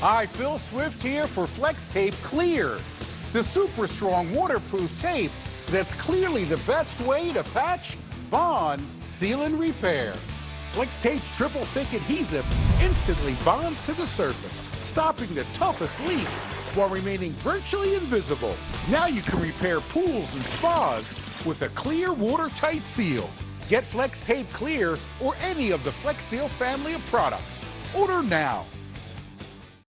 Hi, Phil Swift here for Flex Tape Clear, the super strong waterproof tape that's clearly the best way to patch, bond, seal, and repair. Flex Tape's triple thick adhesive instantly bonds to the surface, stopping the toughest leaks while remaining virtually invisible. Now you can repair pools and spas with a clear watertight seal. Get Flex Tape Clear or any of the Flex Seal family of products. Order now